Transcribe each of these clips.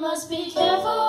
must be careful.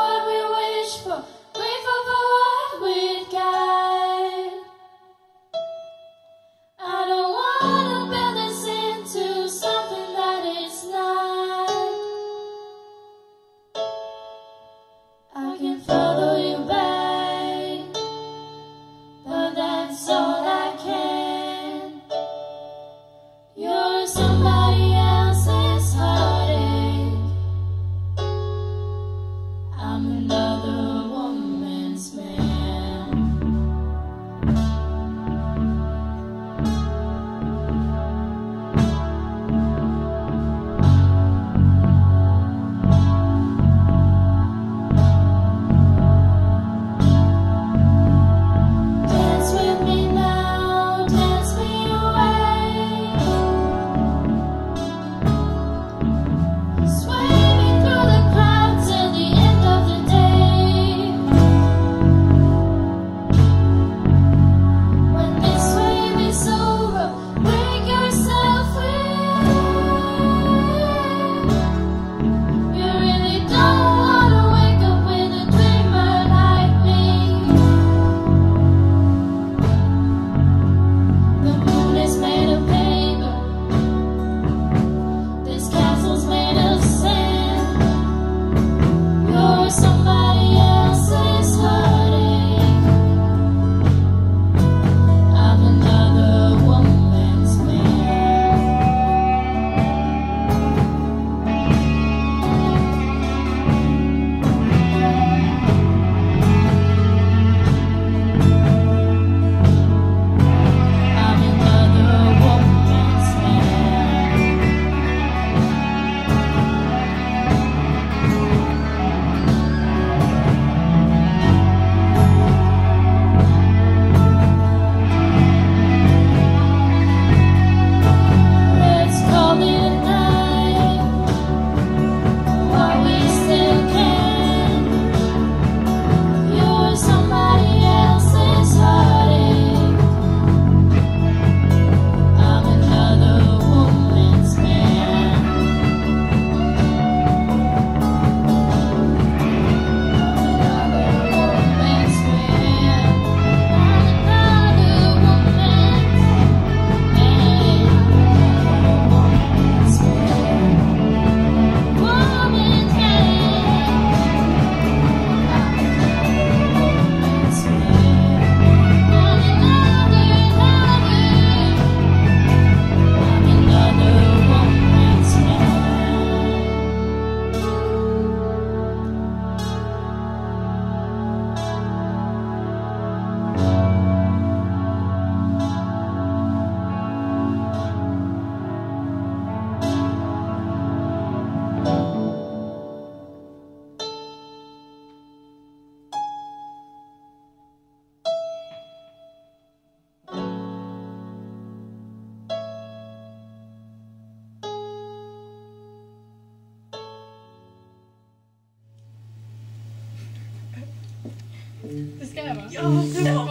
Det ska jag va? Ja, det var